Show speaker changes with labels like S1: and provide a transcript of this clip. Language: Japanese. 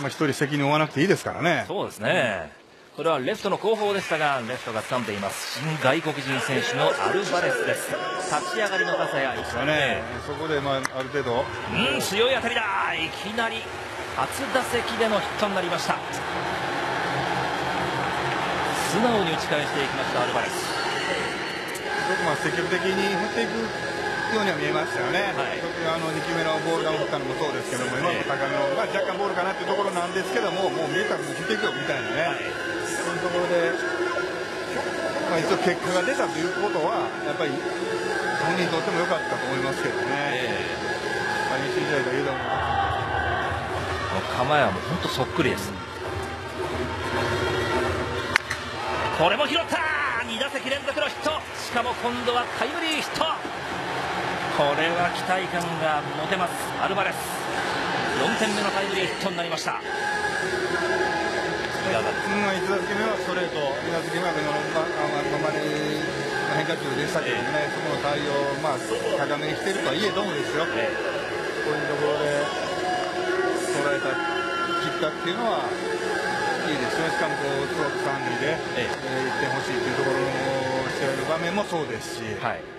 S1: まあ、一人責任を負わなくていいですからね。
S2: そうですね。これはレフトの後方でしたが、レフトが掴んでいます。新外国人選手のアルバレスです。立ち上がりの打者や一番
S1: ね、そこで、まあ、ある程度。
S2: うん、強い当たりだ。いきなり初打席でのヒットになりました。素直に打ち返していきました、アルバレス。
S1: まあ、積極的に振っていくようには見えましたよね、はい、特にあの2球目のボールが打ったのもそうですけども、今の高めの、まあ、若干ボールかなというところなんですけども、もう見えたら振っていくよみたいなね、はい、そういうところで、まあ、一応結果が出たということは、やっぱり本人にとっても良かったと思いますけどね、えー、まあ、西時代だけども。
S2: 構えはもう本当そっくりです。これも拾った2打席連続のヒット。しかも今度はタイムリーヒットこれは期待感が持てます。アルバレス。4点目のタイムリーヒットになりました。
S1: 1打席目はストレート2打席目はま変化球でしたけどね、そこの対応、まあ、高めにしているとはいえどもですよ、ええ、こういうところでた切ったっていうのはいいですね、しかもこうツー三塁で、ええ。1点欲しいというところの試合の場面もそうですし。はい